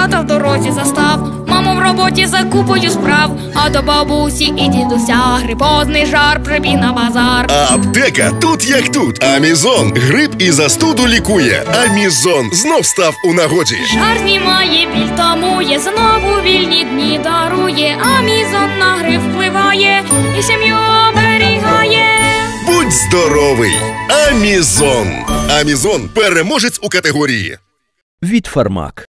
тата в дорозі застав, маму в роботі за купою справ, а до бабусі і дідуся грипозний жар прибіг на базар. А аптека тут як тут. Амізон. Грип і застуду лікує. Амізон знов став у нагоді. Жар знімає, біль тамує, знову вільні дні дарує, Амізон на гри впливає і сім'ю оберігає. Будь здоровий! Амізон! Амізон переможець у категорії. від Фармак.